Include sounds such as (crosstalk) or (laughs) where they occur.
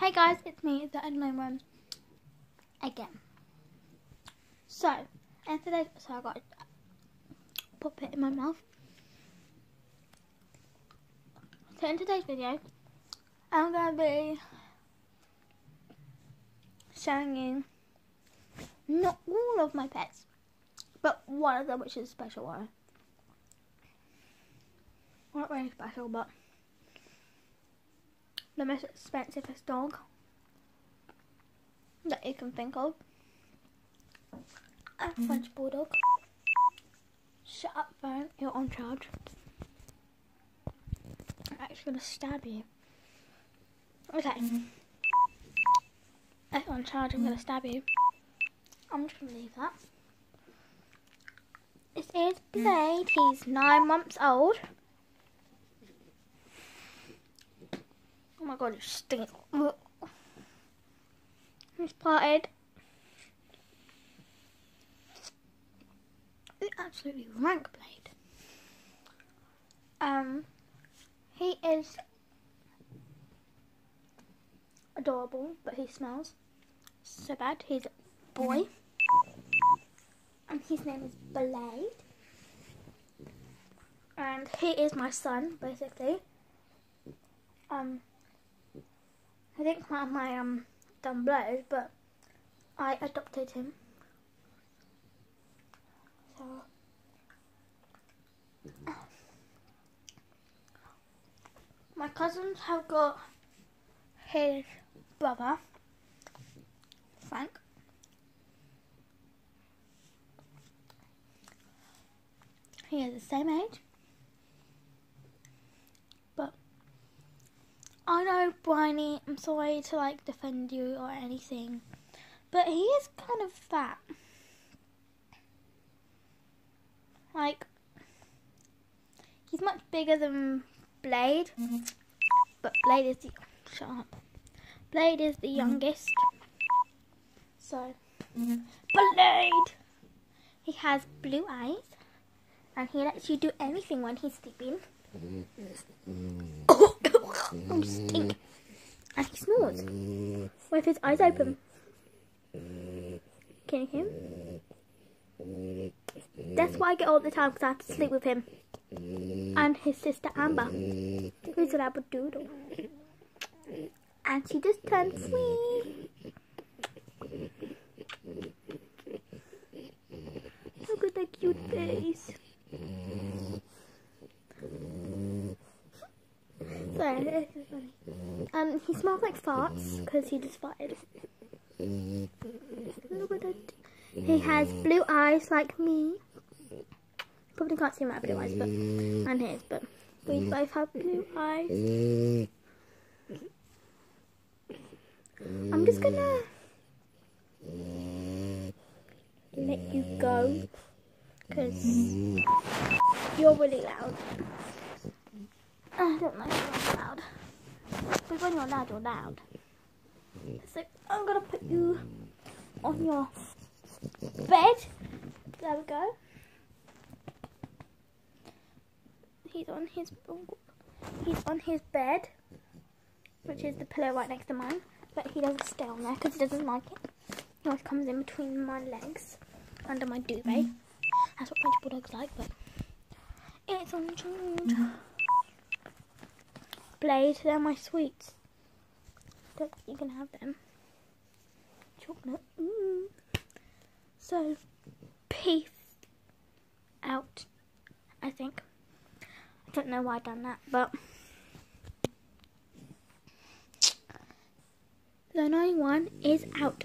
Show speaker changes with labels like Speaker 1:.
Speaker 1: Hey guys, it's me, the Unknown One, again. So, and today, so I got to pop it in my mouth. So in today's video, I'm going to be showing you not all of my pets, but one of them which is a special one. Not really special, but the most expensivest dog that you can think of. A mm-hmm. French Bulldog. Shut up, phone. You're on charge. I'm actually going to stab you. Okay. Mm-hmm. If you're on charge, I'm going to mm-hmm. stab you. I'm just going to leave that. This is mm. Blade. He's nine months old. My god, it stinks. He's parted. It's absolutely rank blade. Um, he is adorable, but he smells so bad. He's a boy, and his name is Blade, and he is my son, basically. Um, I think one of my um done blows, but I adopted him. So my cousins have got his brother, Frank. He is the same age. But I know Bryony, I'm sorry to like defend you or anything. But he is kind of fat. Like he's much bigger than Blade. Mm-hmm. But Blade is the shut up. Blade is the mm-hmm. youngest. So mm-hmm. Blade he has blue eyes and he lets you do anything when he's sleeping. (coughs) Oh, oh, stink. And he snores with his eyes open. Can you hear him? That's why I get all the time because I have to sleep with him. And his sister Amber, who's a labradoodle. And she just turned three. Look at that cute face. (laughs) Um, he smells like farts because he just farted. He has blue eyes like me. Probably can't see my blue eyes, but and his, but we both have blue eyes. I'm just gonna let you go because you're really loud. Ah, I don't like you're loud, but when you're loud, you're loud. So I'm gonna put you on your bed. There we go. He's on his he's on his bed, which is the pillow right next to mine. But he doesn't stay on there because he doesn't like it. He always comes in between my legs, under my duvet. That's what French bulldogs like. But it's on charge. Blade, they're my sweets. Don't think you can have them. Chocolate. Mm. So, peace out, I think. I don't know why I done that, but the annoying one is out.